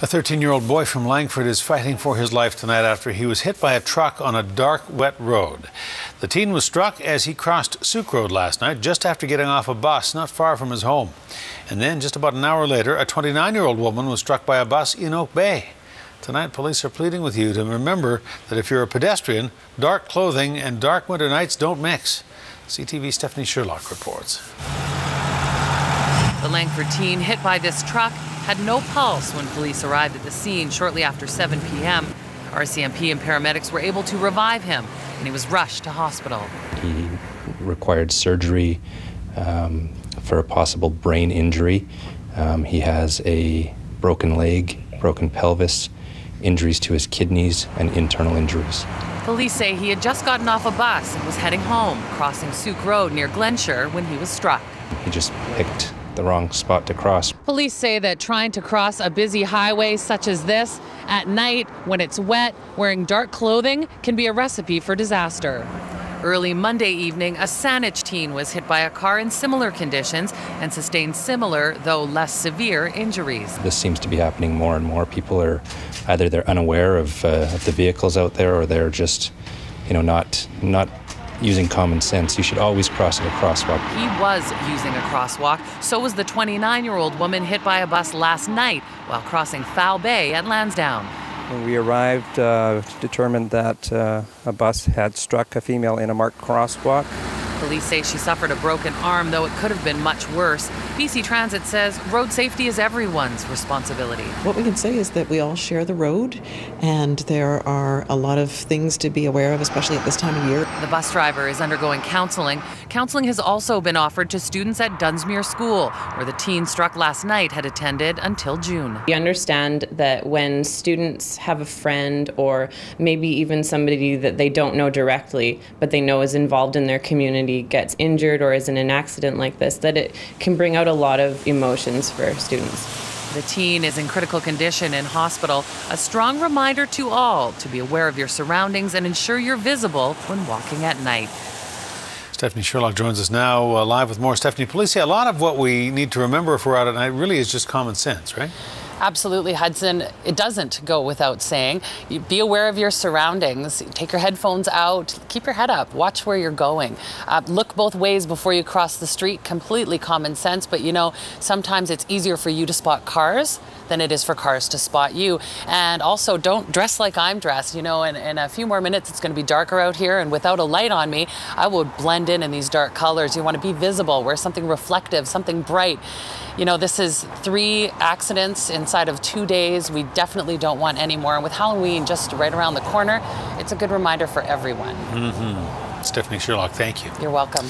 A 13 year old boy from Langford is fighting for his life tonight after he was hit by a truck on a dark, wet road. The teen was struck as he crossed Sooke Road last night, just after getting off a bus not far from his home. And then, just about an hour later, a 29 year old woman was struck by a bus in Oak Bay. Tonight, police are pleading with you to remember that if you're a pedestrian, dark clothing and dark winter nights don't mix. CTV Stephanie Sherlock reports. The Langford teen hit by this truck had no pulse when police arrived at the scene shortly after 7 p.m. RCMP and paramedics were able to revive him, and he was rushed to hospital. He required surgery um, for a possible brain injury. Um, he has a broken leg, broken pelvis, injuries to his kidneys, and internal injuries. Police say he had just gotten off a bus and was heading home, crossing Sooke Road near Glenshire when he was struck. He just picked the wrong spot to cross. Police say that trying to cross a busy highway such as this at night when it's wet, wearing dark clothing can be a recipe for disaster. Early Monday evening, a Saanich teen was hit by a car in similar conditions and sustained similar, though less severe, injuries. This seems to be happening more and more. People are either they're unaware of, uh, of the vehicles out there, or they're just, you know, not not using common sense. You should always cross at a crosswalk. He was using a crosswalk. So was the 29 year old woman hit by a bus last night while crossing Foul Bay at Lansdowne. When we arrived, uh, determined that uh, a bus had struck a female in a marked crosswalk. Police say she suffered a broken arm, though it could have been much worse. BC Transit says road safety is everyone's responsibility. What we can say is that we all share the road, and there are a lot of things to be aware of, especially at this time of year. The bus driver is undergoing counseling. Counseling has also been offered to students at Dunsmuir School, where the teen struck last night had attended until June. We understand that when students have a friend or maybe even somebody that they don't know directly, but they know is involved in their community, somebody gets injured or is in an accident like this, that it can bring out a lot of emotions for students. The teen is in critical condition in hospital. A strong reminder to all to be aware of your surroundings and ensure you're visible when walking at night. Stephanie Sherlock joins us now uh, live with more. Stephanie, police say a lot of what we need to remember if we're out at night really is just common sense, right? Absolutely, Hudson. It doesn't go without saying. Be aware of your surroundings. Take your headphones out. Keep your head up. Watch where you're going. Uh, look both ways before you cross the street. Completely common sense, but you know, sometimes it's easier for you to spot cars than it is for cars to spot you. And also, don't dress like I'm dressed. You know, in, in a few more minutes, it's going to be darker out here, and without a light on me, I would blend in in these dark colors. You want to be visible, wear something reflective, something bright. You know, this is three accidents inside of two days. We definitely don't want any more. And with Halloween just right around the corner, it's a good reminder for everyone. Mm-hmm. Stephanie Sherlock, thank you. You're welcome.